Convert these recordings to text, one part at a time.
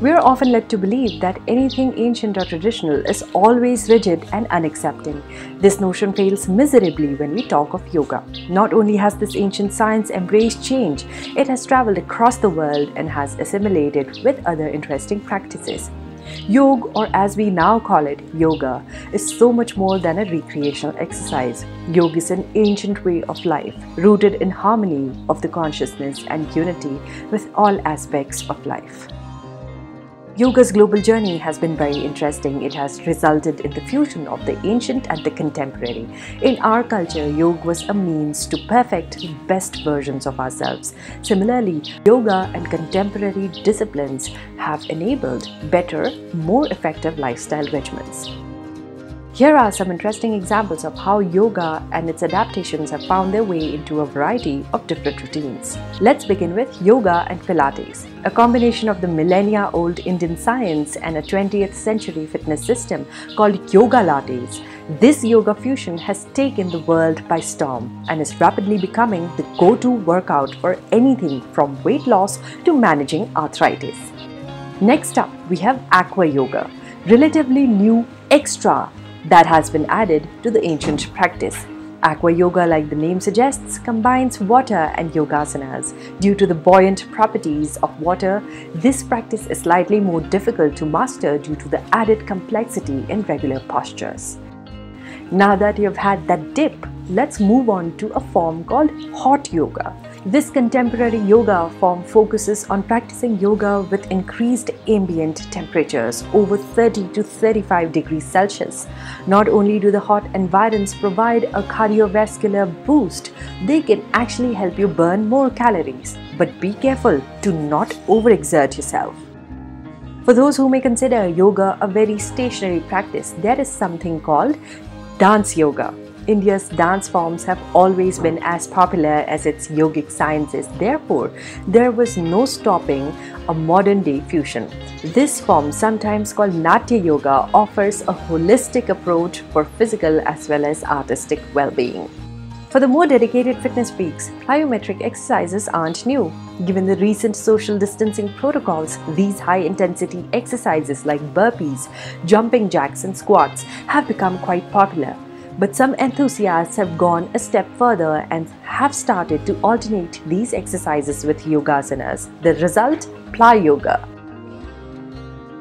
We are often led to believe that anything ancient or traditional is always rigid and unaccepting. This notion fails miserably when we talk of yoga. Not only has this ancient science embraced change, it has traveled across the world and has assimilated with other interesting practices. Yoga, or as we now call it, yoga, is so much more than a recreational exercise. Yoga is an ancient way of life, rooted in harmony of the consciousness and unity with all aspects of life. Yoga's global journey has been very interesting. It has resulted in the fusion of the ancient and the contemporary. In our culture, yoga was a means to perfect the best versions of ourselves. Similarly, yoga and contemporary disciplines have enabled better, more effective lifestyle regimens. Here are some interesting examples of how yoga and its adaptations have found their way into a variety of different routines. Let's begin with yoga and Pilates, a combination of the millennia old Indian science and a 20th century fitness system called Yogalates. This yoga fusion has taken the world by storm and is rapidly becoming the go to workout for anything from weight loss to managing arthritis. Next up, we have Aqua Yoga, relatively new extra that has been added to the ancient practice. Aqua Yoga, like the name suggests, combines water and yogasanas. Due to the buoyant properties of water, this practice is slightly more difficult to master due to the added complexity in regular postures. Now that you've had that dip, let's move on to a form called hot yoga. This contemporary yoga form focuses on practicing yoga with increased ambient temperatures over 30 to 35 degrees Celsius. Not only do the hot environs provide a cardiovascular boost, they can actually help you burn more calories. But be careful to not overexert yourself. For those who may consider yoga a very stationary practice, there is something called dance yoga. India's dance forms have always been as popular as its yogic sciences. Therefore, there was no stopping a modern day fusion. This form, sometimes called Natya Yoga, offers a holistic approach for physical as well as artistic well being. For the more dedicated fitness freaks, plyometric exercises aren't new. Given the recent social distancing protocols, these high intensity exercises like burpees, jumping jacks, and squats have become quite popular. But some enthusiasts have gone a step further and have started to alternate these exercises with yogasanas. The result? Plyo Yoga.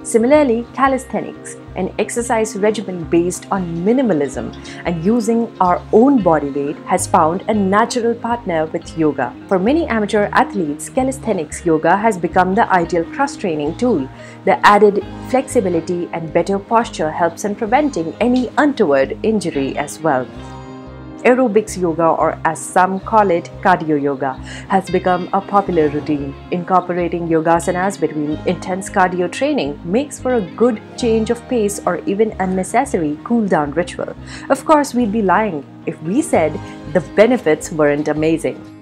Similarly, calisthenics, an exercise regimen based on minimalism and using our own body weight, has found a natural partner with yoga. For many amateur athletes, calisthenics yoga has become the ideal cross training tool. The added flexibility and better posture helps in preventing any untoward injury as well aerobics yoga or as some call it cardio yoga has become a popular routine. Incorporating yogasanas between intense cardio training makes for a good change of pace or even a necessary cool down ritual. Of course, we'd be lying if we said the benefits weren't amazing.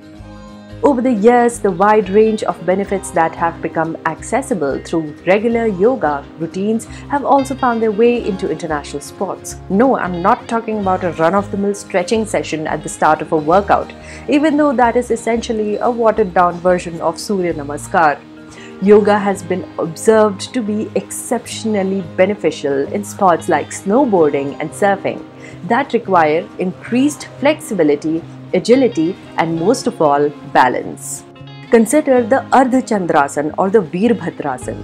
Over the years, the wide range of benefits that have become accessible through regular yoga routines have also found their way into international sports. No, I'm not talking about a run of the mill stretching session at the start of a workout, even though that is essentially a watered down version of Surya Namaskar. Yoga has been observed to be exceptionally beneficial in sports like snowboarding and surfing that require increased flexibility agility, and most of all, balance. Consider the Ardha Chandrasan or the Veerbhadrasan.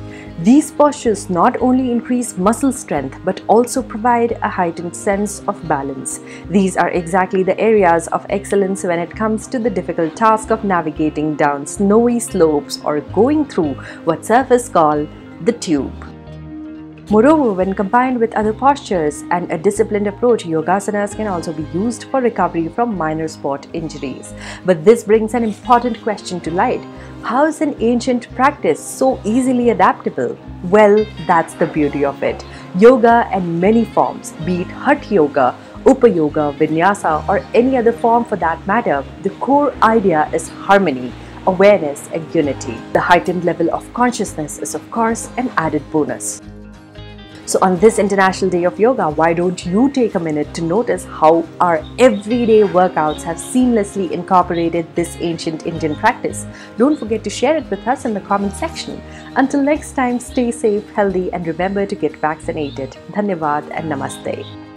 These postures not only increase muscle strength but also provide a heightened sense of balance. These are exactly the areas of excellence when it comes to the difficult task of navigating down snowy slopes or going through what surfers call the tube. Moreover, when combined with other postures and a disciplined approach, yogasanas can also be used for recovery from minor sport injuries. But this brings an important question to light. How is an ancient practice so easily adaptable? Well, that's the beauty of it. Yoga and many forms, be it Hatha Yoga, Upa Yoga, Vinyasa, or any other form for that matter, the core idea is harmony awareness and unity. The heightened level of consciousness is of course an added bonus. So, on this International Day of Yoga, why don't you take a minute to notice how our everyday workouts have seamlessly incorporated this ancient Indian practice? Don't forget to share it with us in the comment section. Until next time, stay safe, healthy, and remember to get vaccinated. Dhanyavad and Namaste.